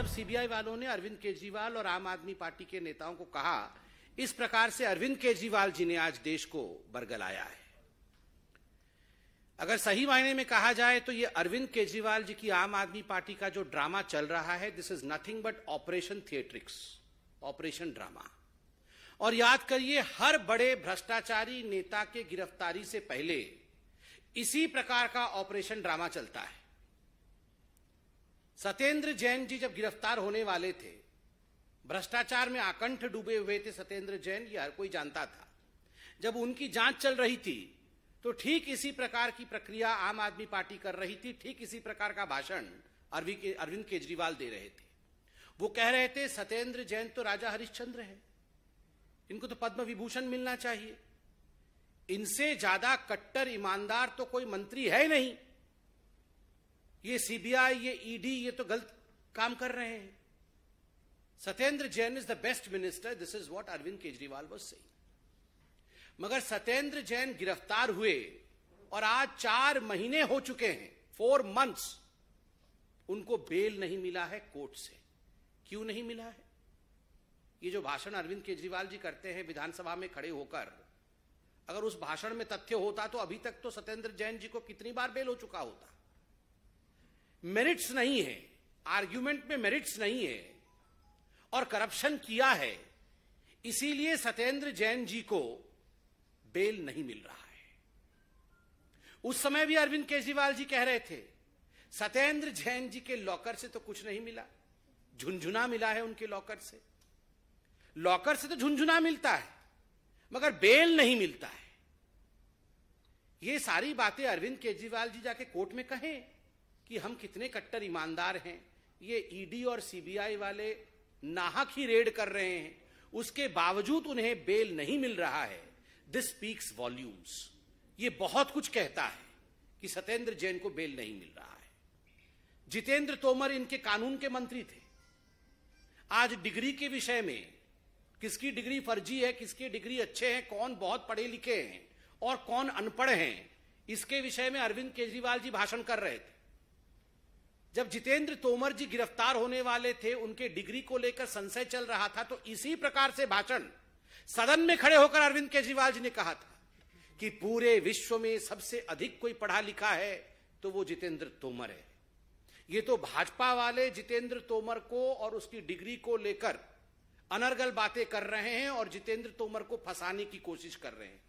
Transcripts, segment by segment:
सब सीबीआई वालों ने अरविंद केजरीवाल और आम आदमी पार्टी के नेताओं को कहा, इस प्रकार से अरविंद केजरीवाल जी ने आज देश को बरगलाया है। अगर सही मायने में कहा जाए तो ये अरविंद केजरीवाल जी की आम आदमी पार्टी का जो ड्रामा चल रहा है this is nothing but operation theatrics operation drama और याद करिए, हर बड़े भ्रष्टाचारी नेता के गिरफ्तारी से पहले इसी प्रकार का ऑपरेशन ड्रामा चलता है। सत्येंद्र जैन जी जब गिरफ़्तार होने वाले थे, भ्रष्टाचार में आकंठ डूबे हुए थे सत्येंद्र जैन, ये हर कोई जानता था। जब उनकी जाँच चल रही थी तो ठीक इसी प्रकार की प्रक्रिया आम आदमी पार्टी कर रही थी, ठीक इसी प्रकार का भाषण अरविंद केजरीवाल दे रहे थे। वो कह रहे थे सत्येंद्र जैन तो राजा हरिश्चंद्र है। इनको तो पद्म विभूषण मिलना चाहिए। इनसे ज़्यादा कट्टर, ईमानदार तो कोई मंत्री है नहीं। ये सीबीआई ये ईडी ये तो गलत काम कर रहे हैं। Satyendra Jain is the best minister this is what Arvind Kejriwal was saying मगर सत्येंद्र जैन गिरफ़्तार हुए और आज चार महीने हो चुके हैं फोर मंथ्स उनको बेल नहीं मिला है कोर्ट से। क्यों नहीं मिला है? ये जो भाषण अरविंद केजरीवाल जी करते हैं विधानसभा में खड़े होकर, अगर उस भाषण में तथ्य होता तो अभी तक तो सत्येंद्र जैन जी को कितनी बार बेल हो चुका होता। मेरिट्स नहीं है। आर्ग्यूमेंट में मेरिट्स नहीं है और करप्शन किया है। इसीलिए सत्येंद्र जैन जी को बेल नहीं मिल रहा है। उस समय भी अरविंद केजरीवाल जी कह रहे थे, सत्येंद्र जैन जी के लॉकर से तो कुछ नहीं मिला। झुंझुना मिला है उनके लॉकर से। लॉकर से तो झुंझुना मिलता है, मगर बेल नहीं मिलता है। ये सारी बातें अरविंद केजरीवाल जी जाके कोर्ट में कहें। कि हम कितने कट्टर ईमानदार हैं। ये ईडी और सीबीआई वाले नाहक ही रेड कर रहे हैं। उसके बावजूद उन्हें बेल नहीं मिल रहा है। दिस स्पीक्स वॉल्यूम्स ये बहुत कुछ कहता है कि सत्येंद्र जैन को बेल नहीं मिल रहा है। जितेंद्र तोमर इनके कानून के मंत्री थे। आज डिग्री के विषय में किसकी डिग्री फर्जी है, किसकी डिग्री अच्छे हैं, कौन बहुत पढ़े लिखे हैं और कौन अनपढ़ हैं, इसके विषय में अरविंद केजरीवाल जी भाषण कर रहे थे। जब जितेंद्र तोमर जी गिरफ़्तार होने वाले थे, उनके डिग्री को लेकर संशय चल रहा था तो इसी प्रकार से भाषण सदन में खड़े होकर अरविंद केजरीवाल जी ने कहा था कि पूरे विश्व में सबसे अधिक कोई पढ़ा लिखा है तो वो जितेंद्र तोमर है। ये तो भाजपा वाले जितेंद्र तोमर को और उसकी डिग्री को लेकर अनर्गल बातें कर रहे हैं और जितेंद्र तोमर को फंसाने की कोशिश कर रहे हैं।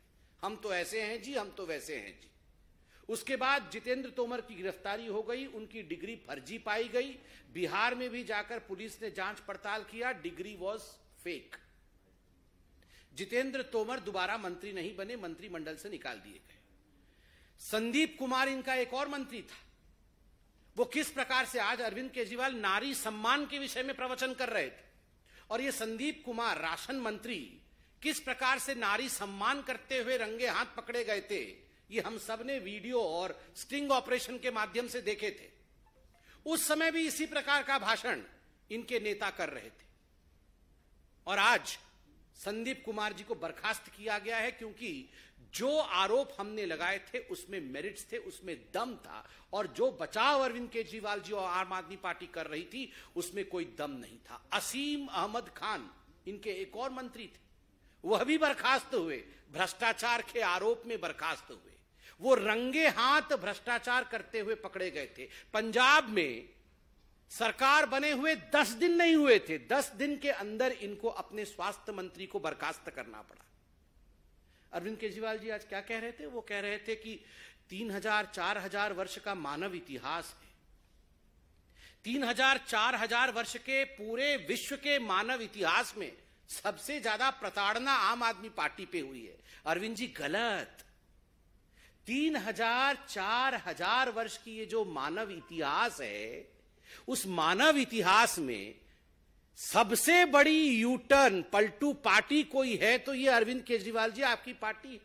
हम तो ऐसे हैं जी, हम तो वैसे हैं जी। उसके बाद जितेंद्र तोमर की गिरफ्तारी हो गई, उनकी डिग्री फर्जी पाई गई। बिहार में भी जाकर पुलिस ने जाँच पड़ताल किया, degree was fake. Jitendra Tomar दोबारा मंत्री नहीं बने, मंत्रिमंडल से निकाल दिए गए। संदीप कुमार इनका एक और मंत्री था। वो किस प्रकार से आज अरविंद केजरीवाल नारी सम्मान के विषय में प्रवचन कर रहे थे? और ये संदीप कुमार राशन मंत्री किस प्रकार से नारी सम्मान करते हुए रंगे हाथ पकड़े गए थे? ये हम सबने वीडियो और स्टिंग ऑपरेशन के माध्यम से देखे थे। उस समय भी इसी प्रकार का भाषण इनके नेता कर रहे थे। और आज संदीप कुमार जी को बर्खास्त किया गया है क्योंकि जो आरोप हमने लगाए थे, उसमें मेरिट्स थे, उसमें दम था। और जो बचाव अरविंद केजरीवाल जी और आम आदमी पार्टी कर रही थी, उसमें कोई दम नहीं था। असीम अहमद खान इनके एक और मंत्री थे। वह भी बर्खास्त हुए। भ्रष्टाचार के आरोप में बर्खास्त हुए। वो रंगे हाथ भ्रष्टाचार करते हुए पकड़े गए थे। पंजाब में सरकार बने हुए दस दिन नहीं हुए थे। दस दिन के अंदर इनको अपने स्वास्थ्य मंत्री को बर्खास्त करना पड़ा। अरविंद केजरीवाल जी आज क्या कह रहे थे? वो कह रहे थे कि तीन हज़ार, चार हज़ार वर्ष का मानव इतिहास है। तीन हज़ार, चार हज़ार वर्ष के पूरे विश्व के मानव इतिहास में सबसे ज़्यादा प्रताड़ना आम आदमी पार्टी पे हुई है। अरविंद जी, गलत। तीन हज़ार चार हज़ार वर्ष की ये जो मानव इतिहास है, उस मानव इतिहास में सबसे बड़ी यूटर्न पलटू पार्टी कोई है तो ये अरविंद केजरीवाल जी आपकी पार्टी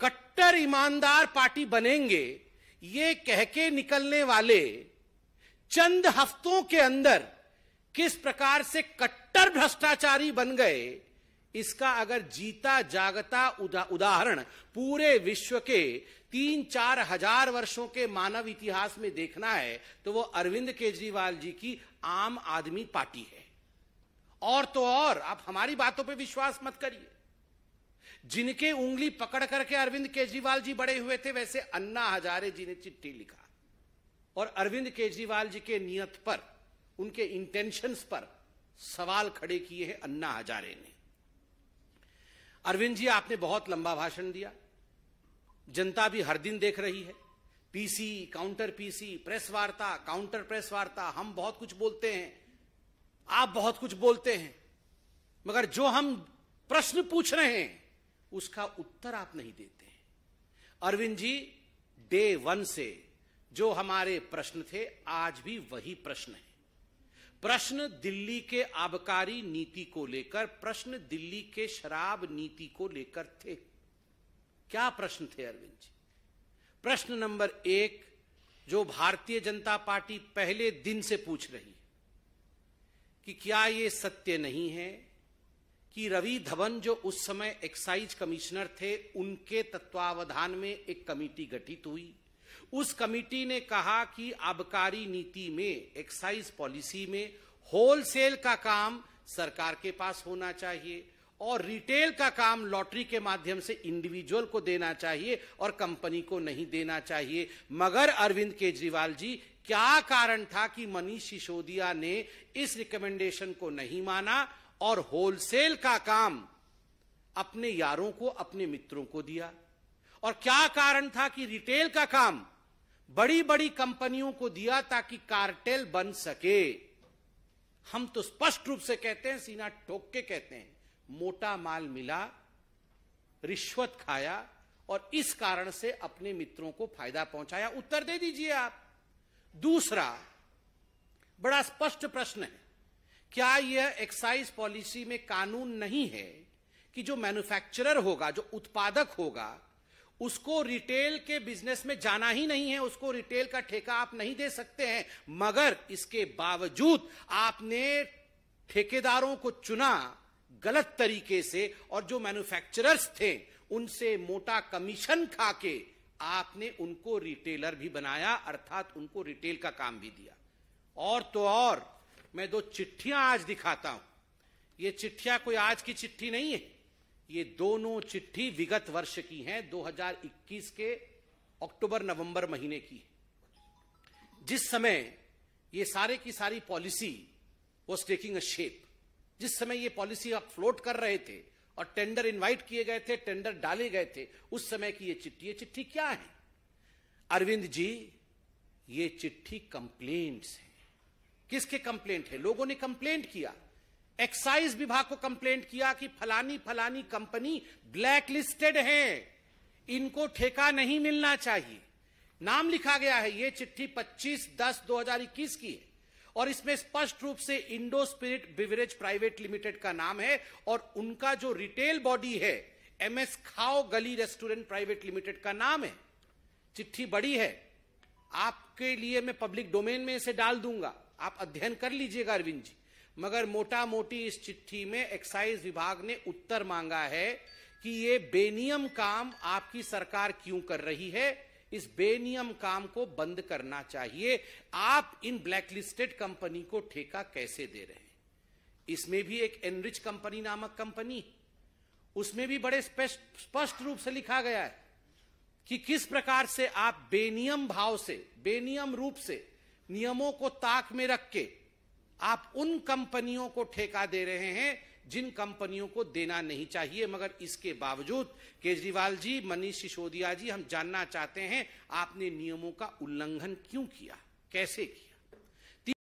कट्टर ईमानदार पार्टी बनेंगे, ये कह के निकलने वाले चंद हफ्तों के अंदर किस प्रकार से कट्टर भ्रष्टाचारी बन गए इसका अगर जीता जागता उदा, उदाहरण पूरे विश्व के तीन चार हज़ार वर्षों के मानव इतिहास में देखना है तो वो अरविंद केजरीवाल जी की आम आदमी पार्टी है। और तो और आप हमारी बातों पे विश्वास मत करिए। जिनके उंगली पकड़ करके अरविंद केजरीवाल जी बड़े हुए थे वैसे अन्ना हजारे जी ने चिट्ठी लिखा। और अरविंद केजरीवाल जी के नियत पर उनके इंटेंशंस पर सवाल खड़े किए हैं अन्ना हजारे ने। अरविंद जी, आपने बहुत लंबा भाषण दिया। जनता भी हर दिन देख रही है। पीसी, काउंटर पीसी, प्रेस वार्ता, काउंटर प्रेस वार्ता, हम बहुत कुछ बोलते हैं। आप बहुत कुछ बोलते हैं। मगर जो हम प्रश्न पूछ रहे हैं, उसका उत्तर आप नहीं देते हैं। अरविंद जी डे वन से जो हमारे प्रश्न थे, आज भी वही प्रश्न है। प्रश्न दिल्ली के आबकारी नीति को लेकर, प्रश्न दिल्ली के शराब नीति को लेकर थे। क्या प्रश्न थे, अरविंद जी? प्रश्न नंबर एक, जो भारतीय जनता पार्टी पहले दिन से पूछ रही है, कि क्या ये सत्य नहीं है कि रवि धवन जो उस समय एक्साइज कमिश्नर थे, उनके तत्वावधान में एक कमेटी गठित हुई? उस कमेटी ने कहा कि आबकारी नीति में एक्साइज पॉलिसी में होलसेल का काम सरकार के पास होना चाहिए और रिटेल का काम लॉटरी के माध्यम से इंडिविजुअल को देना चाहिए और कंपनी को नहीं देना चाहिए। मगर अरविंद केजरीवाल जी, क्या कारण था कि मनीष सिसोदिया ने इस रिकमेंडेशन को नहीं माना और होलसेल का काम अपने यारों को, अपने मित्रों को दिया? और क्या कारण था कि रिटेल का काम बड़ी बड़ी कंपनियों को दिया ताकि कार्टेल बन सके? हम तो स्पष्ट रूप से कहते हैं, सीना ठोक के कहते हैं। मोटा माल मिला, रिश्वत खाया और इस कारण से अपने मित्रों को फ़ायदा पहुँचाया। उत्तर दे दीजिए आप। दूसरा, बड़ा स्पष्ट प्रश्न है। क्या यह एक्साइज पॉलिसी में कानून नहीं है कि जो मैन्युफैक्चरर होगा, जो उत्पादक होगा उसको रिटेल के बिज़नेस में जाना ही नहीं है, उसको रिटेल का ठेका आप नहीं दे सकते हैं, मगर इसके बावजूद आपने ठेकेदारों को चुना गलत तरीके से और जो मैन्युफैक्चरर्स थे, उनसे मोटा कमीशन खा के आपने उनको रिटेलर भी बनाया, अर्थात उनको रिटेल का काम भी दिया। और तो और, मैं दो चिट्ठियाँ आज दिखाता हूँ। ये चिट्ठियाँ कोई आज की चिट्ठी नहीं है। ये दोनों चिट्ठी विगत वर्ष की हैं 2021 के अक्टूबर नवंबर महीने की। जिस समय ये सारे की सारी policy was taking a shape जिस समय ये पॉलिसी आप फ्लोट कर रहे थे और टेंडर इनवाइट किए गए थे टेंडर डाले गए थे, उस समय की ये चिट्ठी ये चिट्ठी क्या है? अरविंद जी, ये चिट्ठी कंप्लेंट्स है। किसके कंप्लेंट है? लोगों ने कंप्लेंट किया। एक्साइज विभाग को कंप्लेंट किया कि फलानी फलानी कंपनी ब्लैक लिस्टेड है। इनको ठेका नहीं मिलना चाहिए। नाम लिखा गया है, ये चिट्ठी 25 दस 2021 की है। और इसमें स्पष्ट रूप से Indo spirit beverage private limited का नाम है और उनका जो रिटेल बॉडी है एमएस खाओ गली रेस्टोरेंट प्राइवेट लिमिटेड का नाम है। चिट्ठी बड़ी है। आपके लिए मैं पब्लिक डोमेन में इसे डाल दूँगा। आप अध्ययन कर लीजिएगा, अरविंद जी। मगर मोटा मोटी इस चिट्ठी में एक्साइज विभाग ने उत्तर मांगा है कि ये बेनियम काम आपकी सरकार क्यों कर रही है। इस बेनियम काम को बंद करना चाहिए। आप इन ब्लैकलिस्टेड कंपनी को ठेका कैसे दे रहे हैं? इसमें भी एक एनरिच कंपनी नामक कंपनी, उसमें भी बड़े स्पष्ट रूप से लिखा गया है कि किस प्रकार से आप बेनियम भाव से, बेनियम रूप से नियमों को ताक में रख के आप उन कंपनियों को ठेका दे रहे हैं जिन कंपनियों को देना नहीं चाहिए। मगर इसके बावजूद केजरीवाल जी, मनीष सिसोदिया जी, हम जानना चाहते हैं आपने नियमों का उल्लंघन क्यों किया? कैसे किया?